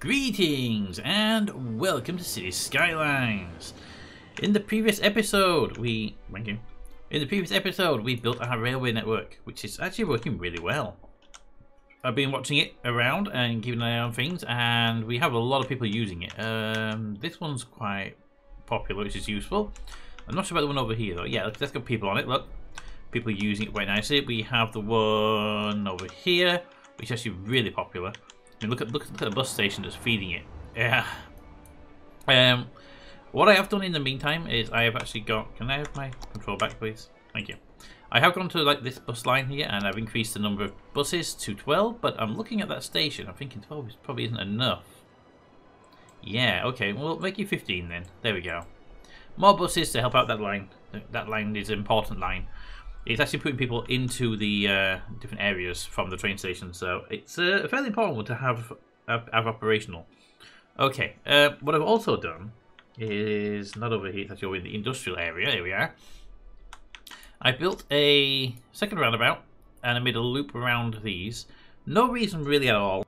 Greetings and welcome to City Skylines. In the previous episode, we thank you. In the previous episode, we built our railway network, which is actually working really well. I've been watching it around and keeping an eye on things, and we have a lot of people using it. Um, this one's quite popular, which is useful. I'm not sure about the one over here though. Yeah, let's got people on it. Look, people using it quite nicely. We have the one over here, which is actually really popular. Look at look, at the bus station that's feeding it. Yeah. Um, what I have done in the meantime is I have actually got. Can I have my control back, please? Thank you. I have gone to like this bus line here, and I've increased the number of buses to 12. But I'm looking at that station. I'm thinking 12 is probably isn't enough. Yeah. Okay. Well, make you 15 then. There we go. More buses to help out that line. That line is an important line it's actually putting people into the uh, different areas from the train station. So it's uh, a fairly important one to have have, have operational. Okay, uh, what I've also done is not over here. It's actually in the industrial area. Here we are. I built a second roundabout and I made a loop around these. No reason really at all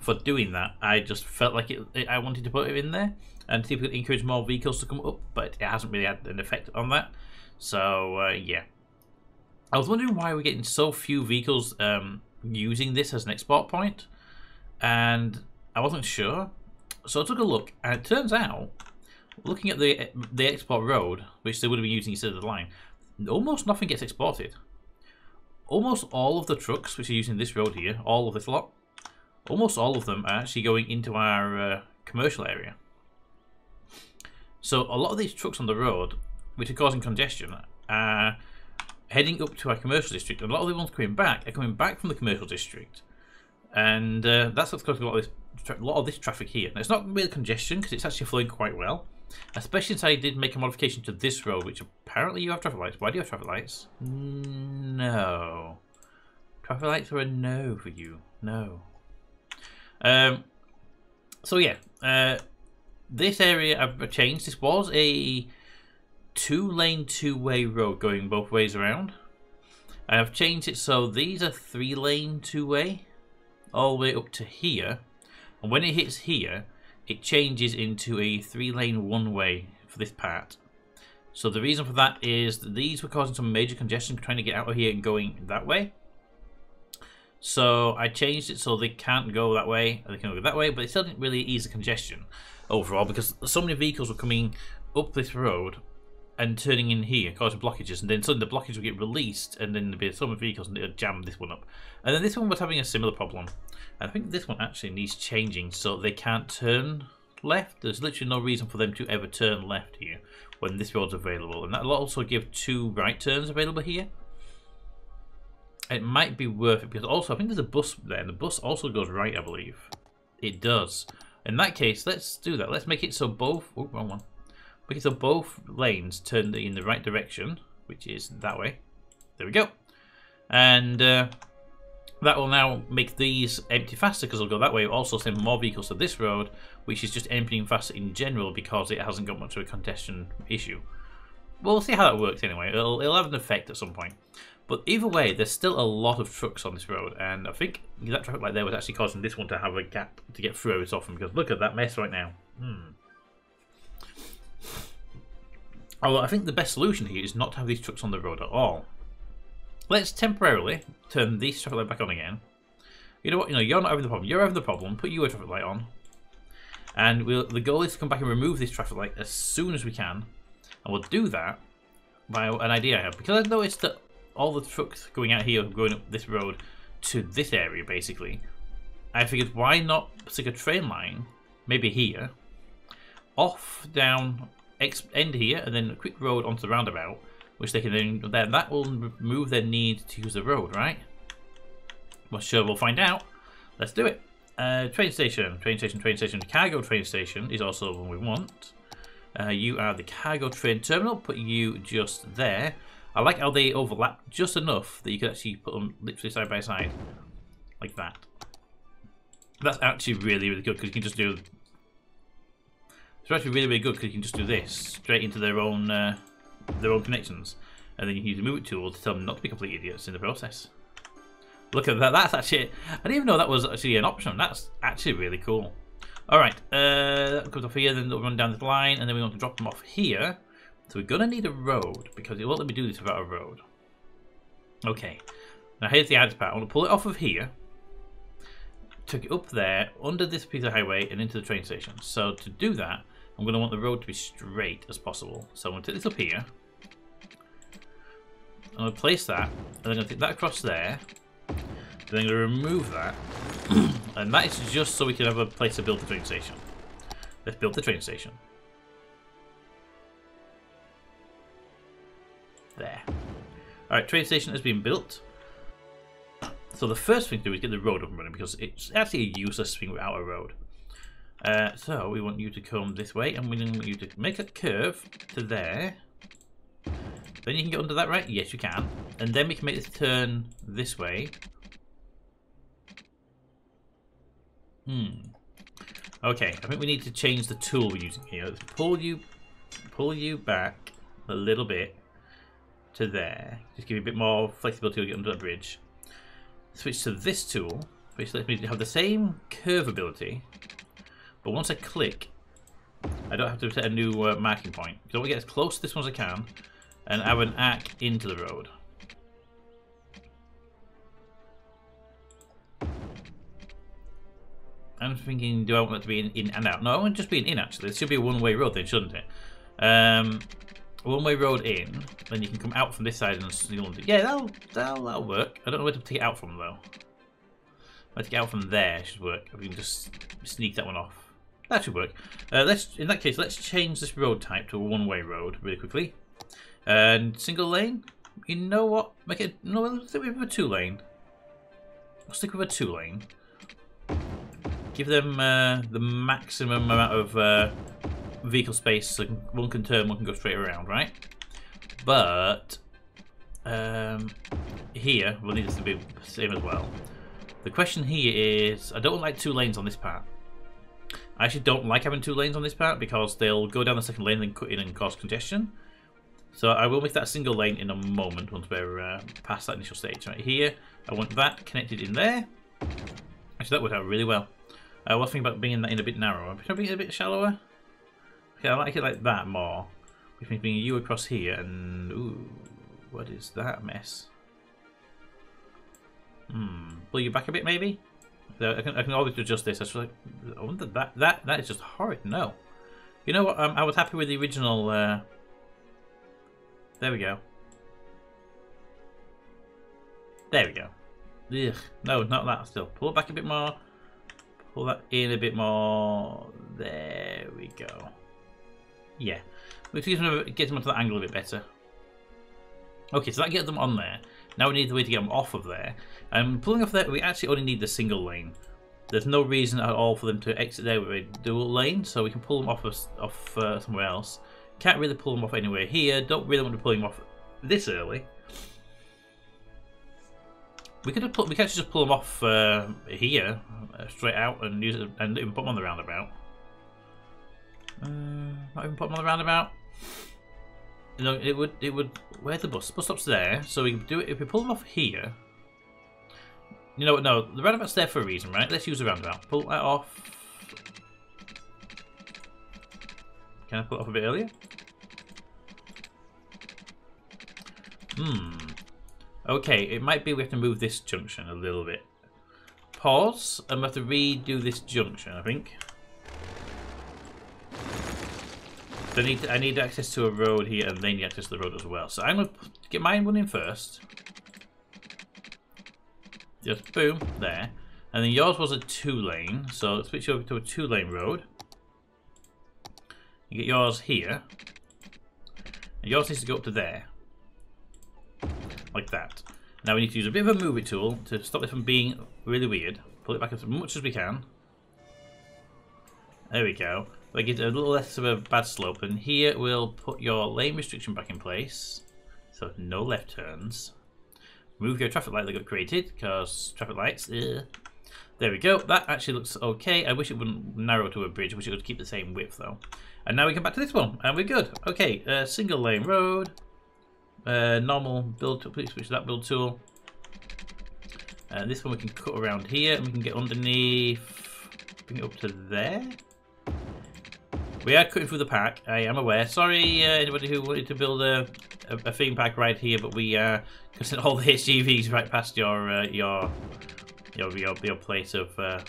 for doing that. I just felt like it, it I wanted to put it in there and see if we could encourage more vehicles to come up, but it hasn't really had an effect on that. So uh, yeah, I was wondering why we're getting so few vehicles um, using this as an export point, and I wasn't sure. So I took a look, and it turns out, looking at the the export road, which they would have been using instead of the line, almost nothing gets exported. Almost all of the trucks which are using this road here, all of this lot, almost all of them are actually going into our uh, commercial area. So a lot of these trucks on the road, which are causing congestion, are heading up to our commercial district. A lot of the ones coming back are coming back from the commercial district. And uh, that's what's causing a lot of this, lot of this traffic here. Now, it's not really congestion because it's actually flowing quite well. Especially since I did make a modification to this road, which apparently you have traffic lights. Why do you have traffic lights? No. Traffic lights are a no for you. No. Um. So yeah, uh, this area I've changed. This was a two lane two way road going both ways around. I have changed it so these are three lane two way all the way up to here. And when it hits here, it changes into a three lane one way for this part. So the reason for that is that these were causing some major congestion trying to get out of here and going that way. So I changed it so they can't go that way, they can go that way, but it still didn't really ease the congestion overall because so many vehicles were coming up this road and turning in here, causing blockages, and then suddenly the blockage will get released, and then there'll be some vehicles, and it'll jam this one up. And then this one was having a similar problem. I think this one actually needs changing, so they can't turn left. There's literally no reason for them to ever turn left here when this road's available. And that'll also give two right turns available here. It might be worth it, because also, I think there's a bus there, and the bus also goes right, I believe. It does. In that case, let's do that. Let's make it so both... Oh, wrong one. Okay, so both lanes turn in the right direction, which is that way. There we go. And uh, that will now make these empty faster because they'll go that way. also send more vehicles to this road, which is just emptying faster in general because it hasn't got much of a congestion issue. we'll see how that works anyway. It'll, it'll have an effect at some point. But either way, there's still a lot of trucks on this road, and I think that traffic light there was actually causing this one to have a gap to get through so often because look at that mess right now. Hmm. Although I think the best solution here is not to have these trucks on the road at all. Let's temporarily turn these traffic light back on again. You know what? You know you're not having the problem. You're having the problem. Put you a traffic light on, and we'll, the goal is to come back and remove this traffic light as soon as we can, and we'll do that by an idea I have because I've noticed that all the trucks going out here, going up this road to this area, basically. I figured why not stick a train line, maybe here, off down end here and then a quick road onto the roundabout, which they can then, then that will remove their need to use the road, right? Well, sure, we'll find out. Let's do it. Uh, train station, train station, train station, cargo train station is also one we want. Uh, you are the cargo train terminal, put you just there. I like how they overlap just enough that you can actually put them literally side by side, like that. That's actually really, really good because you can just do it's actually really, really good because you can just do this straight into their own uh, their own connections, and then you can use the move it tool to tell them not to be complete idiots in the process. Look at that. That's actually. I didn't even know that was actually an option. That's actually really cool. Alright, uh, that comes off here, then they'll run down this line, and then we want to drop them off here. So we're going to need a road, because it won't let me do this without a road. Okay, now here's the ads part. I want to pull it off of here, take it up there, under this piece of highway, and into the train station. So to do that, I'm going to want the road to be straight as possible. So I'm going to take this up here. I'm going to place that, and then I'm going to take that across there. Then I'm going to remove that. and that is just so we can have a place to build the train station. Let's build the train station. There. Alright, train station has been built. So the first thing to do is get the road up and running because it's actually a useless thing without a road. Uh, so we want you to come this way and we want you to make a curve to there. Then you can get under that, right? Yes, you can. And then we can make this turn this way. Hmm. Okay, I think we need to change the tool we're using here. Let's pull you, pull you back a little bit to there. Just give you a bit more flexibility to get under the bridge. Switch to this tool, which lets me have the same curve ability, but once I click, I don't have to set a new uh, marking point. So I want to get as close to this one as I can, and add an arc into the road. I'm thinking, do I want it to be in, in and out? No, I want it just be in actually. It should be a one-way road then, shouldn't it? Um, one-way road in, then you can come out from this side and you'll, yeah, that'll, that'll that'll work. I don't know where to take it out from though. Where to get out from there should work. We can just sneak that one off. That should work. Uh, let's in that case, let's change this road type to a one-way road really quickly. And single lane. You know what? Make it no. Let's stick with a two lane. We'll stick with a two lane. Give them uh, the maximum amount of uh, vehicle space so one can turn, one can go straight around, right? But um, here, we'll need this to be the same as well. The question here is, I don't like two lanes on this part. I actually don't like having two lanes on this part because they'll go down the second lane and cut in and cause congestion. So I will make that single lane in a moment once we're uh, past that initial stage. Right here, I want that connected in there. Actually, that worked out really well. I was thinking about bringing that in a bit narrower. Can I bring it a bit shallower? Okay, I like it like that more. Which means bringing you across here and... Ooh, what is that mess? Hmm, pull you back a bit maybe? I can, I can always adjust this. I, was like, I wonder that, that, that is just horrid. No. You know what? Um, I was happy with the original... Uh... There we go. There we go. Ugh. No, not that still. Pull it back a bit more. Pull that in a bit more. There we go. Yeah. We get them, get them onto that angle a bit better. Okay, so that gets them on there. Now we need the way to get them off of there. And pulling off there, we actually only need the single lane. There's no reason at all for them to exit there with a dual lane, so we can pull them off of, off uh, somewhere else. Can't really pull them off anywhere here. Don't really want to pull them off this early. We could have put, we could just pull them off uh, here, uh, straight out, and use it and even put them on the roundabout. Uh, not even put them on the roundabout. Know, it would it would. Where's the bus? Bus stop's there, so we can do it if we pull them off here. You know what? No, the roundabout's there for a reason, right? Let's use the roundabout. Pull that off. Can I pull it off a bit earlier? Hmm. Okay, it might be we have to move this junction a little bit. Pause, and we have to redo this junction, I think. I need, I need access to a road here, and they need access to the road as well. So I'm to get mine running first. Just boom, there. And then yours was a two-lane, so switch over to a two-lane road. You get yours here. And yours needs to go up to there like that. Now we need to use a bit of a move it tool to stop it from being really weird. Pull it back as much as we can. There we go. We get a little less of a bad slope. And here we'll put your lane restriction back in place. So no left turns. Move your traffic light that got created, because traffic lights, ugh. There we go. That actually looks okay. I wish it wouldn't narrow to a bridge. I wish it would keep the same width, though. And now we come back to this one, and we're good. Okay, uh, single lane road. Uh, normal build tool, please switch that build tool. And uh, this one we can cut around here and we can get underneath bring it up to there. We are cutting through the pack. I am aware. Sorry, uh, anybody who wanted to build a, a, a theme pack right here, but we uh, all the HGVs right past your uh, your, your your your place of uh,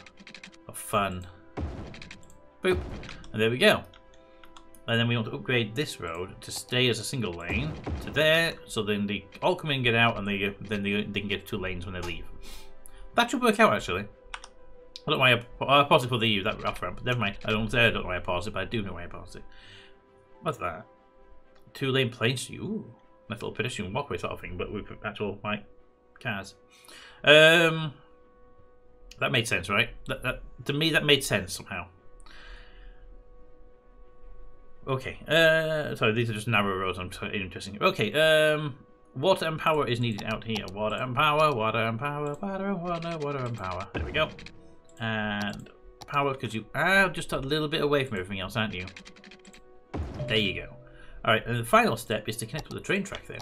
of fun. Boop, and there we go. And then we want to upgrade this road to stay as a single lane to there, so then they all come in and get out, and they then they, they can get two lanes when they leave. That should work out actually. I don't know why I, I it for the EU, that off ramp. Never mind. I don't say I don't know why I paused it, but I do know why I paused it. What's that? Two lane plane street. Ooh, nice little pedestrian walkway sort of thing, but with actual like cars. Um, that made sense, right? That, that to me that made sense somehow. Okay. Uh, sorry, these are just narrow roads. I'm interesting. Okay. Um, water and power is needed out here. Water and power. Water and power. Water and water. Water and power. There we go and power because you are just a little bit away from everything else, aren't you? There you go. Alright, and the final step is to connect with the train track then.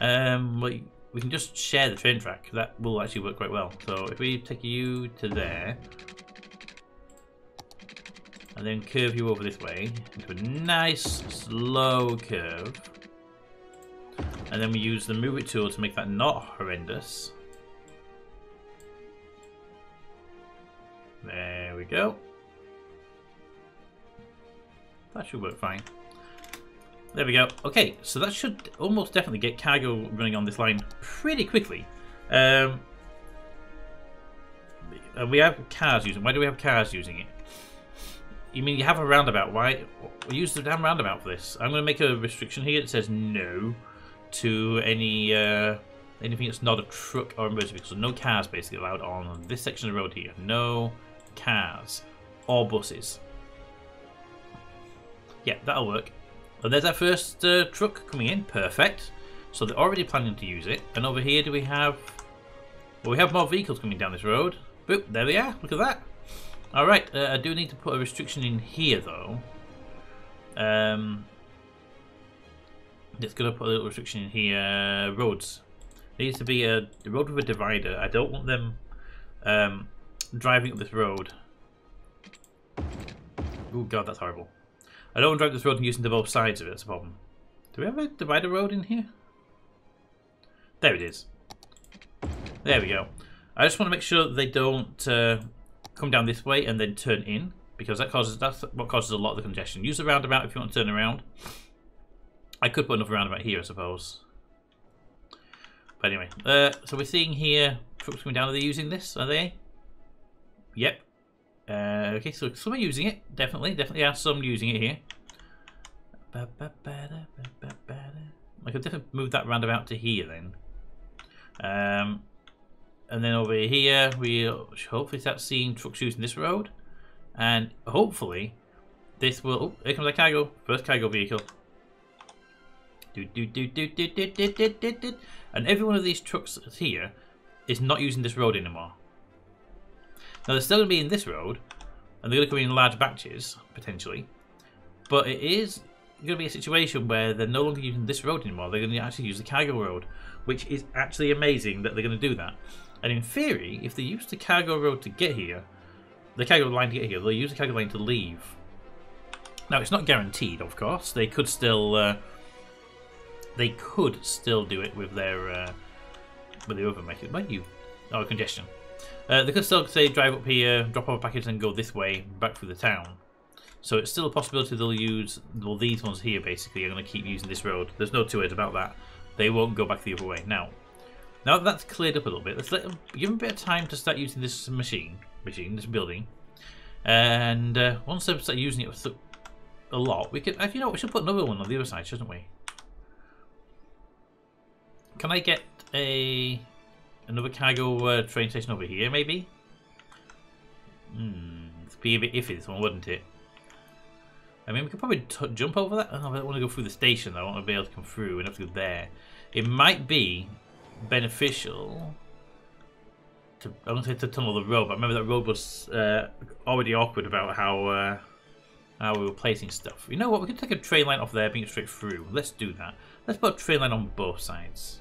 Um, we, we can just share the train track. That will actually work quite well. So if we take you to there, and then curve you over this way into a nice slow curve, and then we use the move it tool to make that not horrendous. There we go. That should work fine. There we go. Okay, so that should almost definitely get cargo running on this line pretty quickly. Um, and we have cars using. Why do we have cars using it? You mean you have a roundabout? Why we use the damn roundabout for this? I'm going to make a restriction here that says no to any uh, anything that's not a truck or a motor vehicle. So no cars basically allowed on this section of the road here. No cars or buses. Yeah, that'll work. And there's our first uh, truck coming in. Perfect. So they're already planning to use it. And over here, do we have... Well, we have more vehicles coming down this road. Boop, there we are. Look at that. Alright, uh, I do need to put a restriction in here, though. Um, it's going to put a little restriction in here. Roads. There needs to be a road with a divider. I don't want them... Um, driving up this road. Oh god, that's horrible. I don't want to drive this road and to both sides of it, that's a problem. Do we have a divider road in here? There it is. There we go. I just want to make sure they don't uh, come down this way and then turn in, because that causes that's what causes a lot of the congestion. Use the roundabout if you want to turn around. I could put another roundabout here, I suppose. But anyway, uh, so we're seeing here trucks coming down. Are they using this? Are they? Yep. Uh, okay, so some are using it. Definitely, definitely are some using it here. I could definitely move that roundabout to here then. Um, and then over here, we'll hopefully start seeing trucks using this road. And hopefully, this will... Oh, here comes a cargo. First cargo vehicle. Do, do, do, do, do, do, do, do, do. And every one of these trucks here is not using this road anymore. Now they're still going to be in this road, and they're going to come in large batches, potentially. But it is going to be a situation where they're no longer using this road anymore. They're going to actually use the cargo road, which is actually amazing that they're going to do that. And in theory, if they use the cargo road to get here, the cargo line to get here, they'll use the cargo line to leave. Now, it's not guaranteed, of course. They could still... Uh, they could still do it with their... Uh, with the other method. Might you? Oh, congestion. Uh, they could still say drive up here, drop off a package and go this way, back through the town. So it's still a possibility they'll use, well these ones here basically are going to keep using this road. There's no two ways about that. They won't go back the other way. Now, now that that's cleared up a little bit, let's let them, give them a bit of time to start using this machine, machine, this building. And uh, once they start using it a lot, we could, you know, we should put another one on the other side, shouldn't we? Can I get a Another cargo uh, train station over here, maybe? Hmm, it'd be a bit iffy this one, wouldn't it? I mean, we could probably jump over that. Oh, I don't want to go through the station, though. I want to be able to come through and have to go there. It might be beneficial to, I don't say to tunnel the road, but I remember that road was uh, already awkward about how uh, how we were placing stuff. You know what? We could take a train line off there, bring it straight through. Let's do that. Let's put a train line on both sides.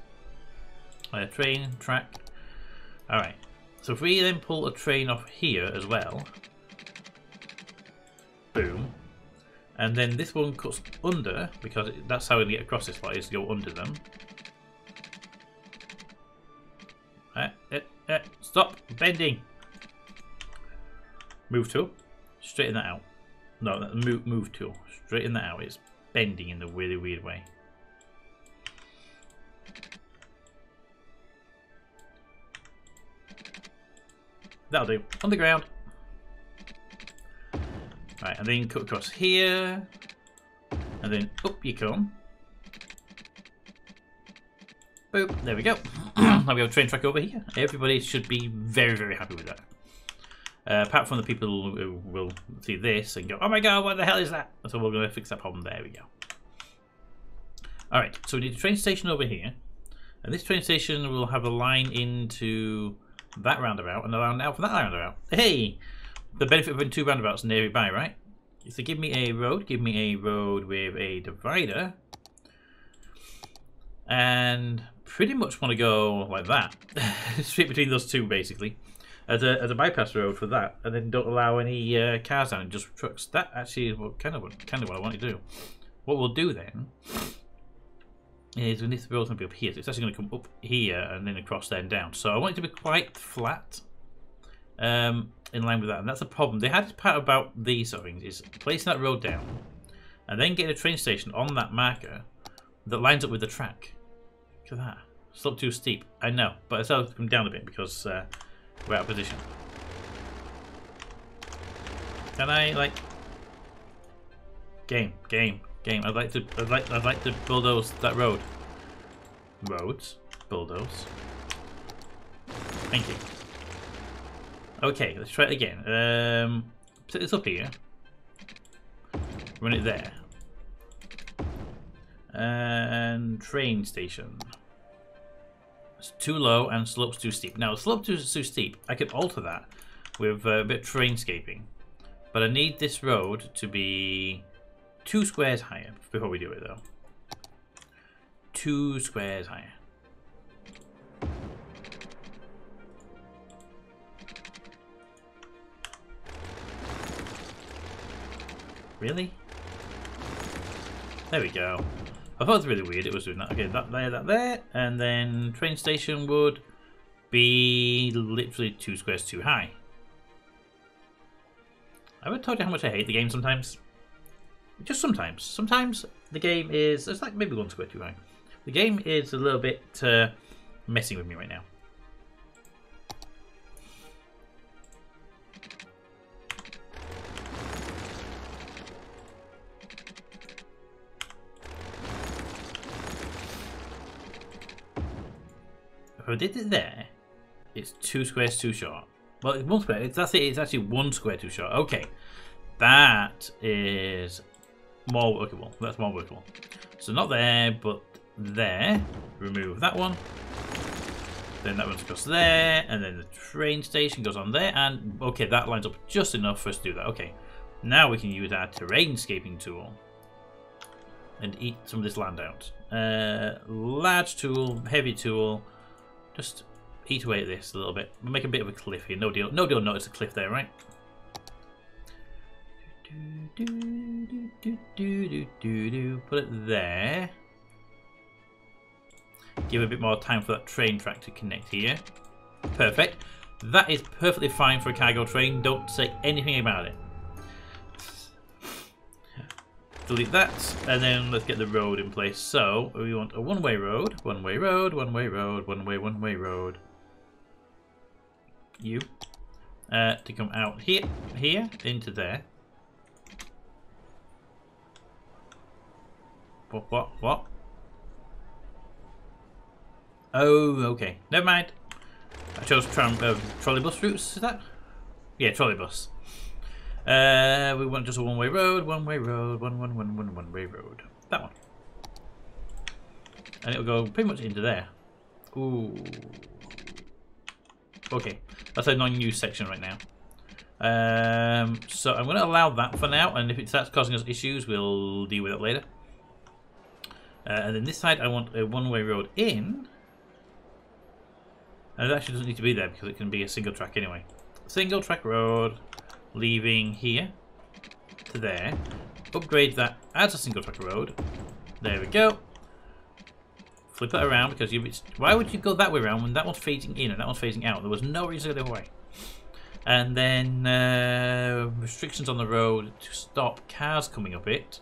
By a train track. Alright, so if we then pull a train off here as well, boom, and then this one cuts under, because that's how we get across this part is to go under them. Uh, uh, uh, stop bending! Move tool, straighten that out. No, move, move tool, straighten that out. It's bending in the really weird way. That'll do. On the ground. Right, and then cut across here. And then up you come. Boop, there we go. now we have a train track over here. Everybody should be very, very happy with that. Uh, apart from the people who will see this and go, oh my god, what the hell is that? So we're going to fix that problem. There we go. Alright, so we need a train station over here. And this train station will have a line into that roundabout and a roundabout for that roundabout. Hey! The benefit of having two roundabouts nearby, right? So give me a road, give me a road with a divider. And pretty much want to go like that. Straight between those two, basically. As a, as a bypass road for that. And then don't allow any uh, cars down, just trucks. That actually is what, kind, of, what, kind of what I want to do. What we'll do then is when this road's going to be up here. So it's actually going to come up here and then across then down. So I want it to be quite flat. Um, in line with that, and that's a problem. They had part about these things, is placing that road down, and then getting a train station on that marker that lines up with the track. Look at that. Slope too steep. I know, but it's to come down a bit because uh, we're out of position. Can I like game, game, game? I'd like to, I'd like, I'd like to bulldoze that road. Roads, bulldoze. Thank you. Okay, let's try it again. Um, set this up here. Run it there. And train station. It's too low and slope's too steep. Now, slope too, too steep, I could alter that with uh, a bit of terrainscaping. But I need this road to be two squares higher before we do it, though. Two squares higher. Really? There we go. I thought it was really weird it was doing that. Okay, that there, that there, and then train station would be literally two squares too high. I would told you how much I hate the game sometimes. Just sometimes. Sometimes the game is, it's like maybe one square too high. The game is a little bit uh, messing with me right now. If I did it there, it's two squares too short. Well, it's one square. It's, that's it. It's actually one square too short. Okay, that is more workable. That's more workable. So not there, but there. Remove that one. Then that one's across there, and then the train station goes on there, and okay, that lines up just enough for us to do that. Okay, now we can use our terrainscaping tool and eat some of this land out. Uh, large tool, heavy tool, just eat away at this a little bit. We'll make a bit of a cliff here. No deal. No deal. Notice a cliff there, right? Put it there. Give a bit more time for that train track to connect here. Perfect. That is perfectly fine for a cargo train. Don't say anything about it. delete that, and then let's get the road in place. So we want a one-way road, one-way road, one-way road, one-way, one-way road. You uh, to come out here, here into there. What? What? What? Oh, okay. Never mind. I chose tram, uh, trolleybus routes. Is that? Yeah, trolleybus. Uh, we want just a one-way road, one-way road, one, one, one, one, one-way road. That one. And it'll go pretty much into there. Ooh. Okay, that's a non-use section right now. Um, so I'm going to allow that for now, and if it starts causing us issues, we'll deal with it later. Uh, and then this side, I want a one-way road in. And it actually doesn't need to be there because it can be a single track anyway. Single track road leaving here to there. upgrade that as a single track road. There we go. Flip it around because you. Why would you go that way around when that one's phasing in and that one's phasing out? There was no reason to go the other way. And then uh, restrictions on the road to stop cars coming up it.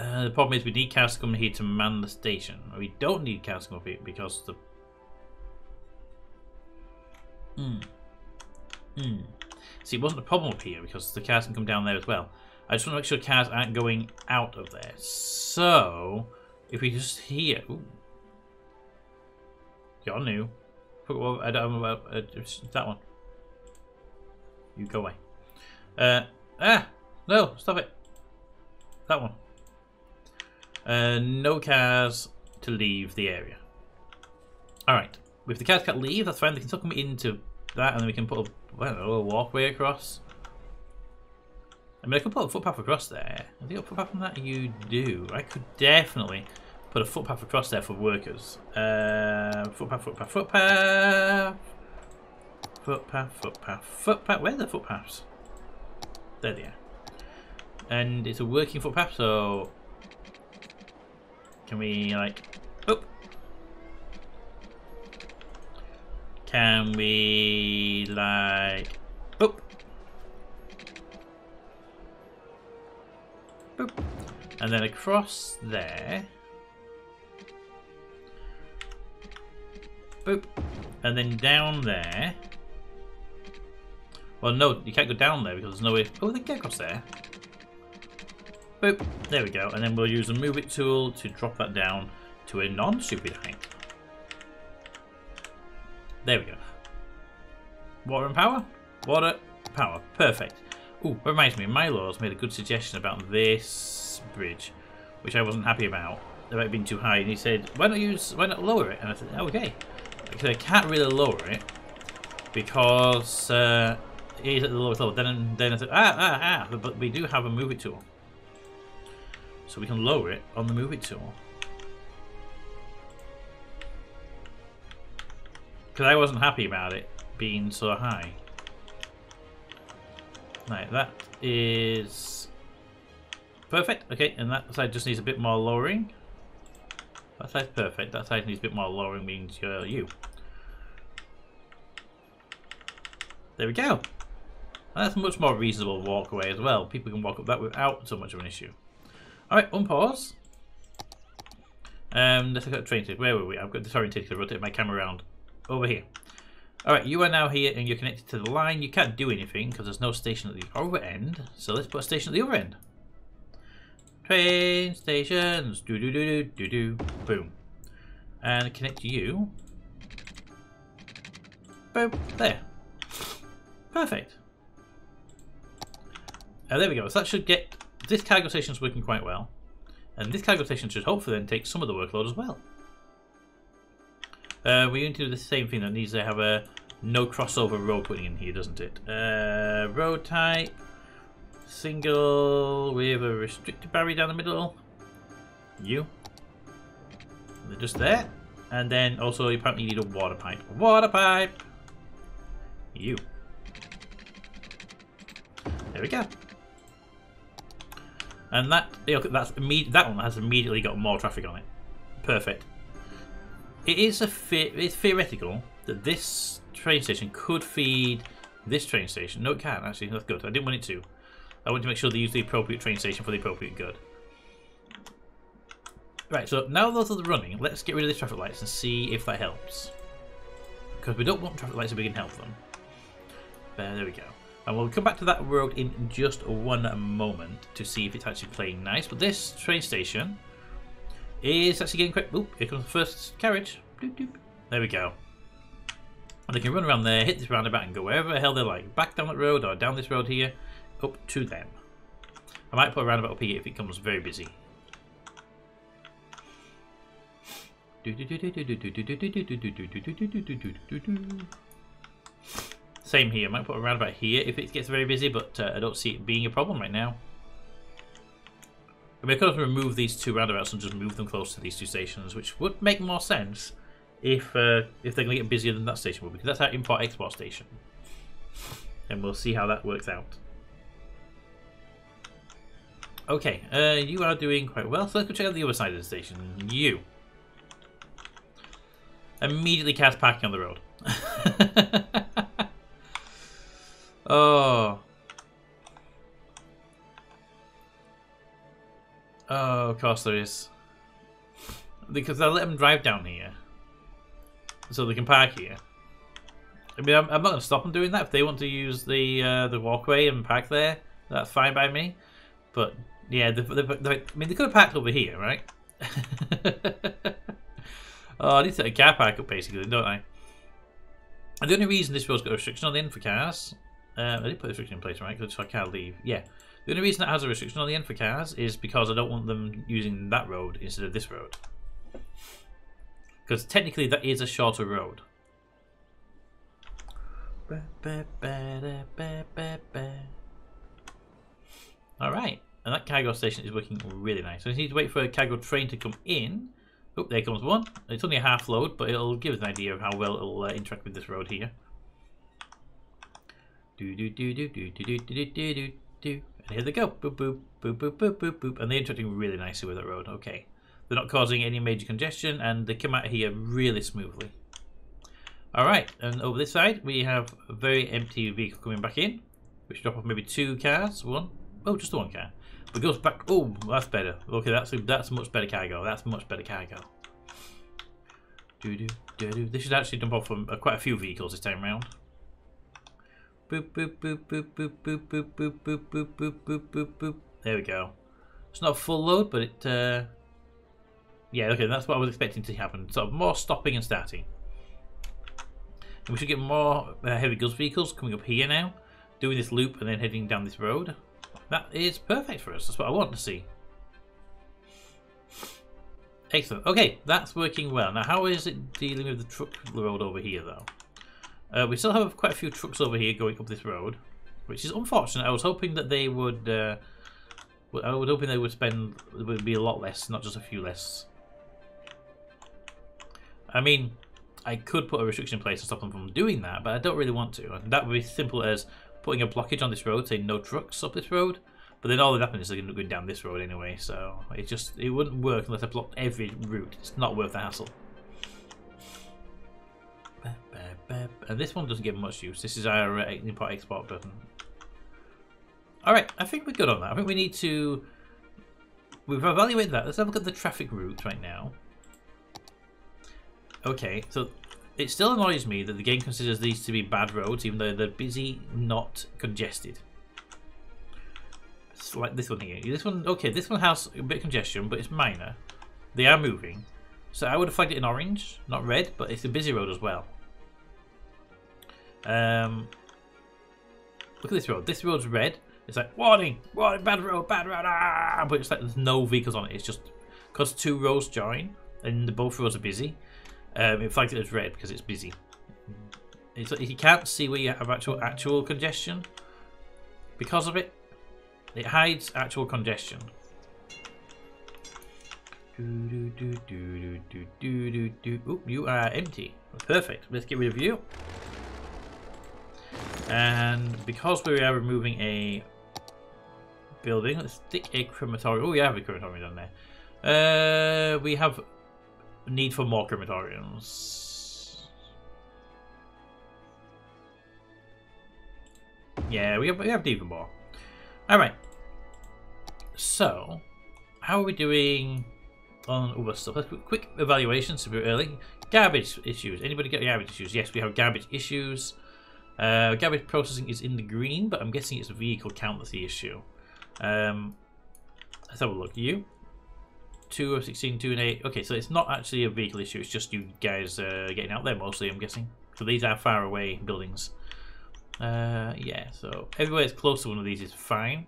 Uh, the problem is we need cars to come here to man the station. We don't need cars to come here because the... Hmm. Hmm. See, it wasn't a problem up here because the cars can come down there as well. I just want to make sure cars aren't going out of there. So, if we just here... You're new. I don't know about uh, that one. You go away. Uh, ah! No, stop it. That one. Uh, no cars to leave the area. Alright. If the cars can't leave, that's fine. They can still come into that and then we can put a, well, a walkway across. I mean, I could put a footpath across there. Have you got a footpath on that? You do. I could definitely put a footpath across there for workers. Uh, footpath, footpath, footpath. Footpath, footpath, footpath. Where are the footpaths? There they are. And it's a working footpath, so can we like oh. Can we like oh. Boop. and then across there. Boop. and then down there. Well no you can't go down there because there's no way. Oh they can get across there Boop. There we go. And then we'll use the move it tool to drop that down to a non-stupid height. There we go. Water and power? Water, power. Perfect. Ooh, reminds me, Milo's made a good suggestion about this bridge, which I wasn't happy about, about it being too high. And he said, why not use, why not lower it? And I said, okay. Because I can't really lower it because uh, it is at the lowest level. Then, then I said, ah, ah, ah, but we do have a move it tool. So we can lower it on the move it tool. Because I wasn't happy about it being so high. Right, that is perfect. Okay, and that side just needs a bit more lowering. That side's perfect. That side needs a bit more lowering means you're you. There we go. That's a much more reasonable walkway as well. People can walk up that without so much of an issue. Alright, unpause. Um, let's look at train ticket. Where were we? I've got disorientated to rotate my camera around. Over here. Alright, you are now here and you're connected to the line. You can't do anything because there's no station at the other end. So let's put a station at the other end. Train stations. Do do do do do do. Boom. And connect to you. Boom. There. Perfect. Uh, there we go. So that should get this cargo station is working quite well. And this cargo station should hopefully then take some of the workload as well. Uh, we need to do the same thing that needs to have a no crossover road putting in here, doesn't it? Uh, road type, single with a restricted barrier down the middle. You. They're just there. And then also you probably need a water pipe. Water pipe! You. There we go. And that that's that one has immediately got more traffic on it. Perfect. It is a it's theoretical that this train station could feed this train station. No, it can't actually. That's good. I didn't want it to. I want to make sure they use the appropriate train station for the appropriate good. Right, so now those are running, let's get rid of these traffic lights and see if that helps. Because we don't want traffic lights if we can help them. There, there we go. And we'll come back to that road in just one moment to see if it's actually playing nice. But this train station is actually getting quick. Oop, here comes the first carriage. Doop, doop. There we go. And they can run around there, hit this roundabout and go wherever the hell they like. Back down that road or down this road here, up to them. I might put a roundabout up here if it comes very busy. Same here. Might put a roundabout here if it gets very busy, but uh, I don't see it being a problem right now. I mean, I could have removed these two roundabouts and just move them close to these two stations, which would make more sense if uh, if they're going to get busier than that station will, because that's our import-export station. And we'll see how that works out. Okay, uh, you are doing quite well. So let's go check out the other side of the station. You. Immediately cast parking on the road. oh. Oh, of course there is. Because I'll let them drive down here. So they can park here. I mean, I'm, I'm not going to stop them doing that. If they want to use the uh, the walkway and park there, that's fine by me. But, yeah, they, they, they, I mean, they could have parked over here, right? oh, I need to set a car park up, basically, don't I? And the only reason this road's got a restriction on the end for cars... Uh, I did put a restriction in place, right? Because I can't leave. Yeah. The only reason that has a restriction on the end for cars is because I don't want them using that road instead of this road. Because technically that is a shorter road. Alright, and that cargo station is working really nice. So I need to wait for a cargo train to come in. Oh, there comes one. It's only a half load, but it'll give us an idea of how well it'll uh, interact with this road here. Do do do do do do do do do do do. And here they go. Boop boop boop boop boop boop boop. And they're interacting really nicely with that road. Okay. They're not causing any major congestion and they come out here really smoothly. Alright, and over this side we have a very empty vehicle coming back in. which drop off maybe two cars. One. Oh, just the one car. But goes back. Oh, that's better. Okay, that's that's much better cargo. That's much better cargo. Do do do do. This should actually dump off from uh, quite a few vehicles this time around. Boop boop boop boop boop boop boop boop boop boop boop boop boop boop. There we go. It's not full load, but it. Uh, yeah, okay, that's what I was expecting to happen. So more stopping and starting. We should get more uh, heavy goods vehicles coming up here now, doing this loop and then heading down this road. That is perfect for us. That's what I want to see. Excellent. Okay, that's working well. Now, how is it dealing with the truck road over here, though? Uh, we still have quite a few trucks over here going up this road, which is unfortunate. I was hoping that they would... Uh, I was hoping they would spend... Would be a lot less, not just a few less. I mean, I could put a restriction in place to stop them from doing that, but I don't really want to. That would be simple as putting a blockage on this road, saying no trucks up this road. But then all that happens is they're going to go down this road anyway, so it just it wouldn't work unless I blocked every route. It's not worth the hassle. And this one doesn't get much use. This is our uh, import export button. Alright, I think we're good on that. I think we need to... We've evaluated that. Let's have a look at the traffic routes right now. Okay, so it still annoys me that the game considers these to be bad roads, even though they're busy, not congested. It's like this one here. This one, okay, this one has a bit of congestion, but it's minor. They are moving. So I would have flagged it in orange, not red, but it's a busy road as well. Um, look at this road. This road's red. It's like, warning, warning, bad road, bad road, ah! But it's like there's no vehicles on it. It's just because two roads join and the both roads are busy. Um, it flags it as red because it's busy. It's, like you can't see where you have actual actual congestion because of it. It hides actual congestion. Do, Do, do, do, do, do, do, do. Oop, you are empty. Perfect. Let's get rid of you. And because we are removing a building, let's stick a crematorium. Oh, we have a crematorium down there. Uh, we have need for more crematoriums. Yeah, we have, we have even more. Alright. So, how are we doing on other stuff? Let's quick evaluation, super early. Garbage issues. Anybody get garbage issues? Yes, we have garbage issues. Uh, garbage processing is in the green, but I'm guessing it's a vehicle count that's the issue. Um, let's have a look. You? 2 of 16, 2 and 8. Okay, so it's not actually a vehicle issue, it's just you guys uh, getting out there mostly, I'm guessing. So these are far away buildings. Uh, yeah, so everywhere that's close to one of these is fine.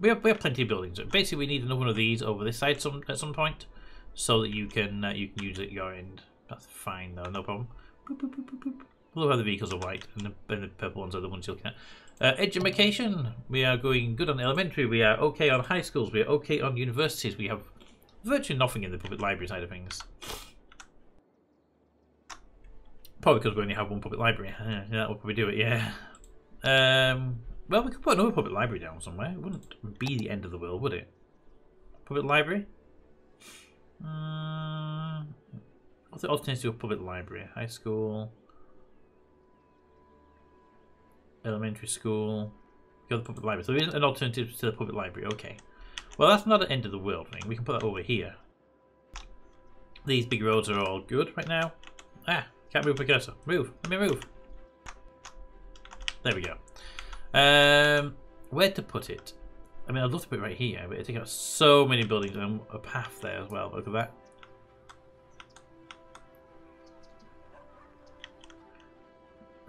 We have, we have plenty of buildings. Basically, we need another one of these over this side some, at some point, so that you can uh, you can use it at your end. That's fine though, no problem. Boop, boop, boop, Love how the vehicles are white and the, purple ones are the ones you're looking at. Uh, education, we are going good on elementary, we are okay on high schools, we are okay on universities, we have virtually nothing in the public library side of things. Probably because we only have one public library. Yeah, that will probably do it, yeah. Um, Well, we could put another public library down somewhere. It wouldn't be the end of the world, would it? Public library? Uh, what's the alternative to a public library? High school, elementary school. Go to the public library. So there is an alternative to the public library. Okay. Well, that's not an end of the world thing. We can put that over here. These big roads are all good right now. Ah, can't move my cursor. Move. Let me move. There we go. Um, where to put it? I mean, I'd love to put it right here, but it takes out so many buildings and a path there as well. Look at that.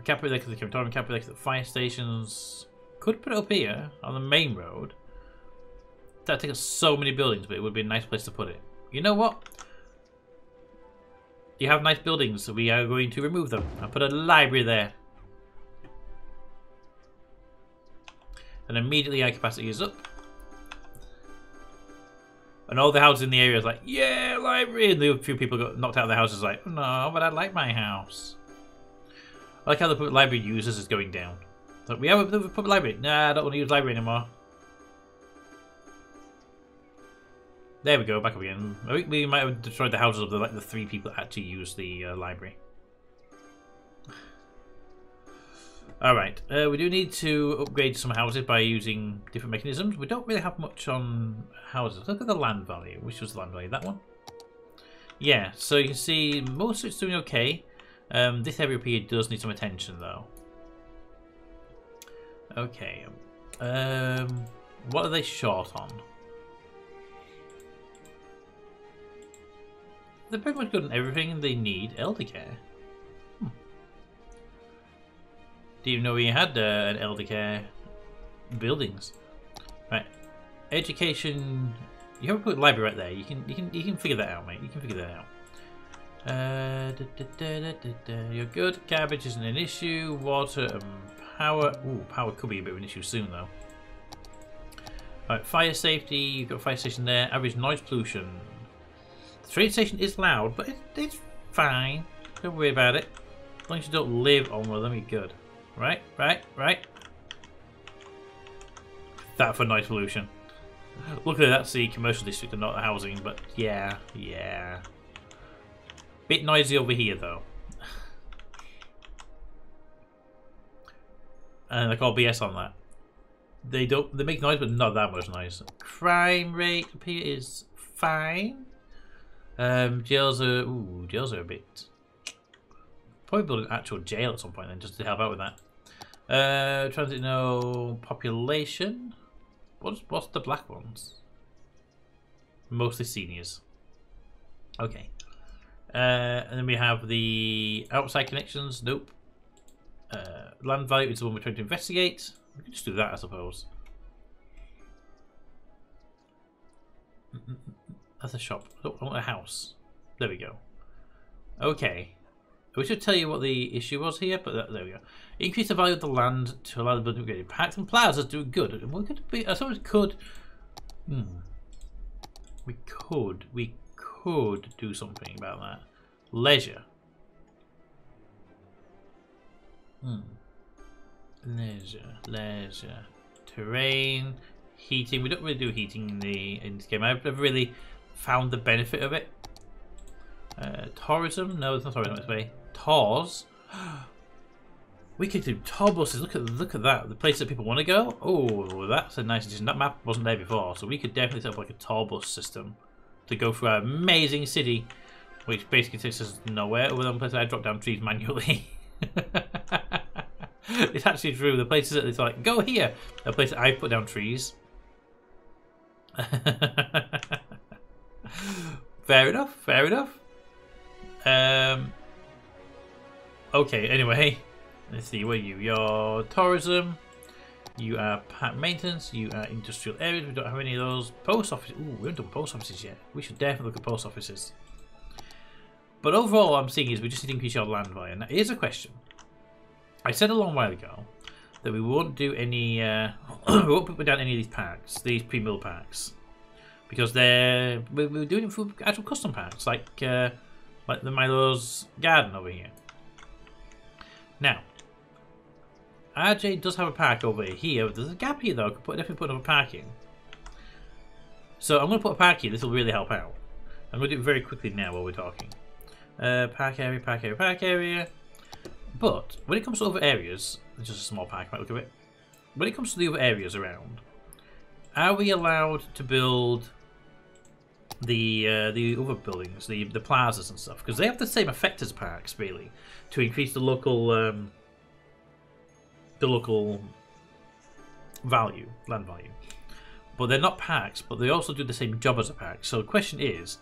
A camp there because the Camp camp there the fire stations. Could put it up here on the main road. That'd take so many buildings, but it would be a nice place to put it. You know what? You have nice buildings, so we are going to remove them. I'll put a library there. And immediately our capacity is up. And all the houses in the area is like, yeah, library. And the few people got knocked out of their houses like, no, but I like my house. I like how the public library users is going down. We have a public library. Nah, I don't want to use library anymore. There we go, back up again. I think we might have destroyed the houses of the like the three people that actually use the uh, library. Alright, uh, we do need to upgrade some houses by using different mechanisms. We don't really have much on houses. Look at the land value. Which was the land value? That one? Yeah, so you can see most of it's doing okay. Um, this area does need some attention though. Okay. Um, what are they short on? They're pretty much got everything they need elder care. Hmm. Didn't even know we had uh, an elder care buildings. Right. Education. You have a library right there. You can you can you can figure that out, mate. You can figure that out. Uh, da, da, da, You're good. Cabbage isn't an issue. Water and power. Ooh, power could be a bit of an issue soon though. Alright, fire safety. You've got fire station there. Average noise pollution. The train station is loud, but it, it's fine. Don't worry about it. As long as you don't live on one of them, you're good. Right, right, right. That for noise pollution. Luckily that's the commercial district and not the housing, but yeah, yeah. Bit noisy over here though. and I call BS on that. They don't they make noise but not that much noise. Crime rate is fine. Um, jails are ooh, jails are a bit. Probably build an actual jail at some point then, just to help out with that. Uh, transit no population. What's what's the black ones? Mostly seniors. Okay. Uh, and then we have the outside connections. Nope. Uh, land value is the one we're trying to investigate. We can just do that, I suppose. That's a shop. Oh, I want a house. There we go. Okay. We should tell you what the issue was here, but that, there we go. Increase the value of the land to allow the building to upgrade. Packs and plazas do good. We could be. I suppose we could. Hmm. We could. We could do something about that. Leisure. Hmm. Leisure. Leisure. Terrain. Heating. We don't really do heating in the in this game. I've never really found the benefit of it. Uh, tourism? No, it's not tourism. It's way. Tours. We could do tour buses. Look at look at that. The place that people want to go. Oh, that's a nice addition. That map wasn't there before, so we could definitely set up like a tour bus system to go through our amazing city, which basically takes us nowhere other than places I drop down trees manually. it's actually true. The places that it's like go here, the place that I put down trees. fair enough, fair enough. Um, okay, anyway, let's see, where you? Your tourism, you are maintenance, you are industrial areas, we don't have any of those. Post office, ooh, we haven't done post offices yet. We should definitely look at post offices. But overall, I'm seeing is we just need to increase your land value. Now, here's a question. I said a long while ago that we won't do any, uh, we won't put down any of these packs, these pre-mill packs because they're we're, doing it for actual custom packs, like uh, like the Milo's Garden over here. Now, RJ does have a park over here. There's a gap here though. I could put, definitely put another park in. So I'm going to put a park here. This will really help out. I'm going to do it very quickly now while we're talking. Uh, park area, park area, park area. But when it comes to other areas, just a small park, might look at it. When it comes to the other areas around, are we allowed to build the uh, the other buildings, the the plazas and stuff? Because they have the same effect as parks, really, to increase the local um, the local value, land value. But they're not packs, but they also do the same job as a pack. So the question is,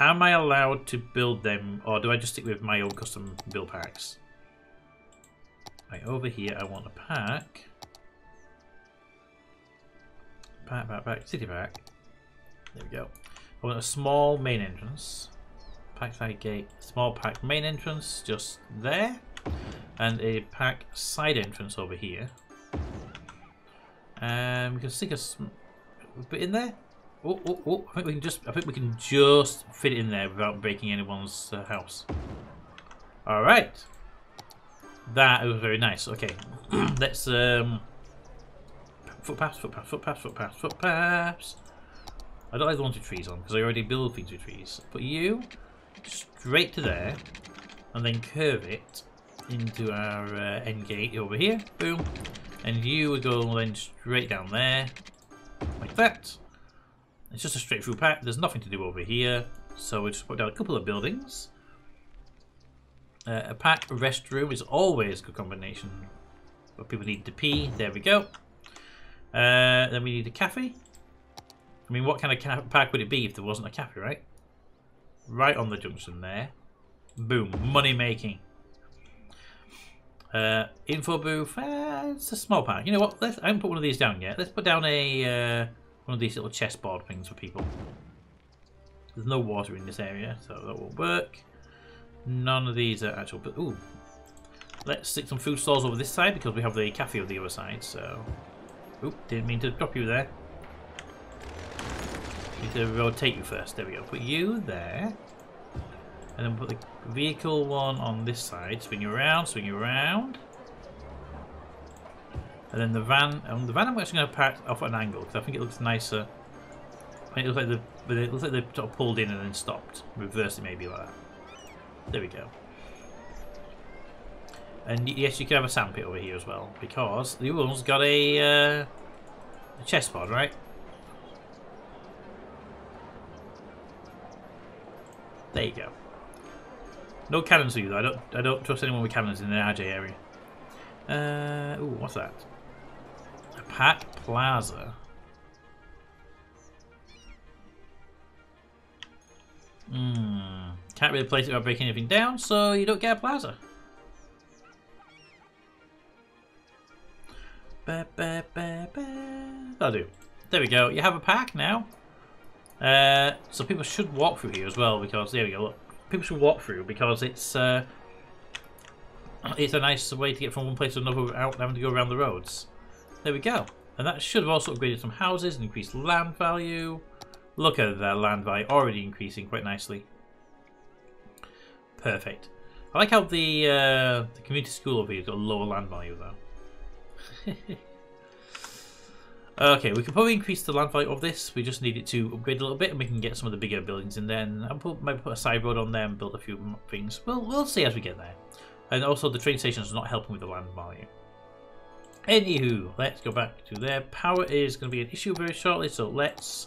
am I allowed to build them, or do I just stick with my own custom build packs? Right, over here I want a pack. Park, park, park, city park. There we go. I want a small main entrance. Pack side gate, small pack main entrance, just there. And a pack side entrance over here. And um, we can stick a bit in there. Oh, oh, oh! I think we can just. I think we can just fit it in there without breaking anyone's uh, house. All right. That was very nice. Okay, let's um. Footpaths, footpaths, footpaths, footpaths, footpaths. I don't like the ones with trees on because I already build things with trees. But you straight to there, and then curve it into our uh, end gate over here. Boom. And you would go then straight down there, like that. It's just a straight through pack. There's nothing to do over here. So we just put down a couple of buildings. Uh, a pack restroom is always a good combination. But people need to pee. There we go. Uh, then we need a cafe. I mean, what kind of pack would it be if there wasn't a cafe, right? Right on the junction there. Boom. Money making. Uh, info booth. Uh, it's a small pack. You know what? Let's, I haven't put one of these down yet. Let's put down a uh, one of these little chessboard things for people. There's no water in this area, so that will work. None of these are actual. But ooh, let's stick some food stalls over this side because we have the cafe on the other side. So, oop, didn't mean to drop you there. Need to rotate you first. There we go. Put you there. And then put the vehicle one on this side. Swing you around, swing you around. And then the van, um, the van I'm actually going to park off at an angle because I think it looks nicer. it looks like it looks like they sort of pulled in and then stopped. Reverse it maybe like that. There we go. And yes, you can have a sandpit over here as well because the one's got a, uh, a chest pod, right? There you go. No cannons for you though. I don't. I don't trust anyone with cannons in the RJ area. Uh, ooh, what's that? A Pack Plaza. Hmm. Can't really place it without breaking anything down, so you don't get a plaza. Ba, ba, ba, That'll do. There we go. You have a pack now. Uh, so people should walk through here as well because there we go. Look, people should walk through because it's uh, it's a nice way to get from one place to another without having to go around the roads. There we go. And that should have also upgraded some houses and increased land value. Look at that land value already increasing quite nicely. Perfect. I like how the uh, the community school over here has got a lower land value though. Okay, we could probably increase the land value of this. We just need it to upgrade a little bit, and we can get some of the bigger buildings in there. And I'll put, maybe put a side road on there and build a few things. Well, we'll see as we get there. And also, the train station is not helping with the land value. Anywho, let's go back to there. Power is going to be an issue very shortly, so let's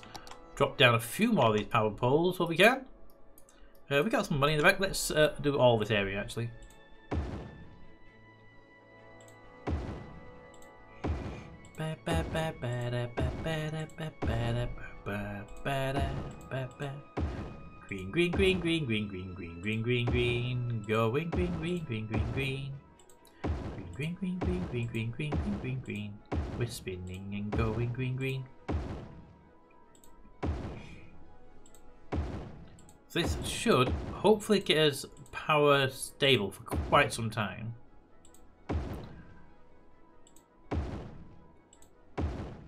drop down a few more of these power poles if we can. Uh, we got some money in the back. Let's uh, do all this area actually. Green, green, green, green, green, green, green, green, green, green, going green, green, green, green, green. Green, green, green, green, green, green, green, green, green. Green. We're spinning and going green, green. This should hopefully get us power stable for quite some time.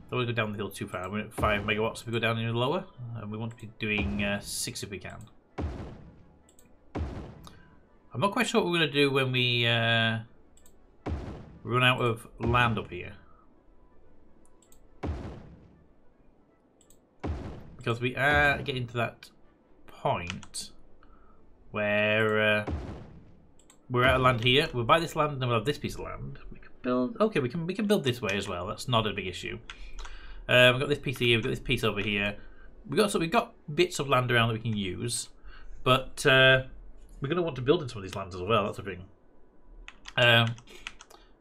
Don't want to go down the hill too far. We're at 5 megawatts if we go down even lower. And we want to be doing uh, 6 if we can. I'm not quite sure what we're going to do when we uh, run out of land up here. Because we are getting to that point where uh, we're out of land here. We'll buy this land and then we'll have this piece of land. Build. Okay, we can we can build this way as well. That's not a big issue. Um, we've got this piece here. We've got this piece over here. We got so we've got bits of land around that we can use, but uh, we're going to want to build in some of these lands as well. That's the thing. Um,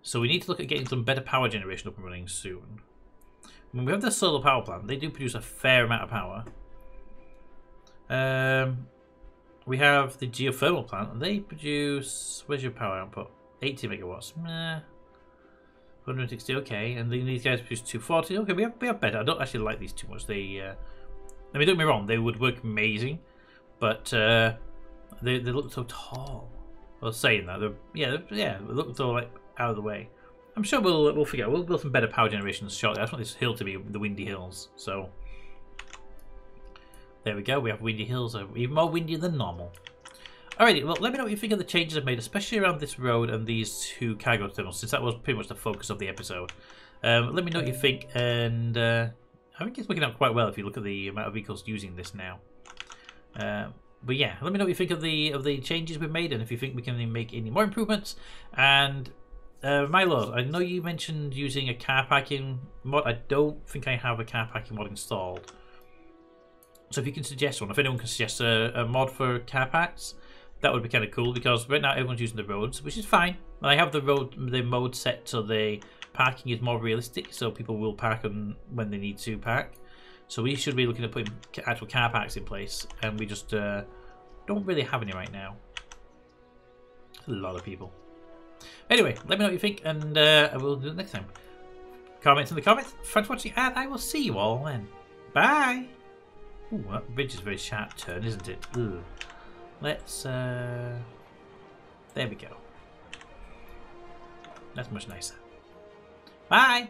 so we need to look at getting some better power generation up and running soon. When we have the solar power plant, they do produce a fair amount of power. Um, we have the geothermal plant, and they produce. Where's your power output? 80 megawatts. Meh. 160, okay. And then these guys produce 240. Okay, we have, we have better. I don't actually like these too much. They, uh, I mean, don't get me wrong, they would work amazing, but uh, they, they look so tall. I was saying that. They're, yeah, they're, yeah, they look so like out of the way. I'm sure we'll we'll figure out. We'll build some better power generations shortly. I just want this hill to be the Windy Hills. So there we go. We have Windy Hills, even more windy than normal. Alrighty, well, let me know what you think of the changes I've made, especially around this road and these two cargo terminals, since that was pretty much the focus of the episode. Um, let me know what you think, and uh, I think it's working out quite well if you look at the amount of vehicles using this now. Uh, but yeah, let me know what you think of the of the changes we've made, and if you think we can make any more improvements. And uh, my lord, I know you mentioned using a car parking mod. I don't think I have a car parking mod installed. So if you can suggest one, if anyone can suggest a, a mod for car parks, that would be kind of cool because right now everyone's using the roads, which is fine. And I have the road the mode set so the parking is more realistic, so people will park on when they need to park. So we should be looking at putting actual car parks in place, and we just uh, don't really have any right now. A lot of people. Anyway, let me know what you think, and uh, I will do it next time. Comments in the comments. Thanks for watching, and I will see you all then. Bye! Ooh, that bridge is a very sharp turn, isn't it? Ugh. Let's, uh... There we go. That's much nicer. Bye!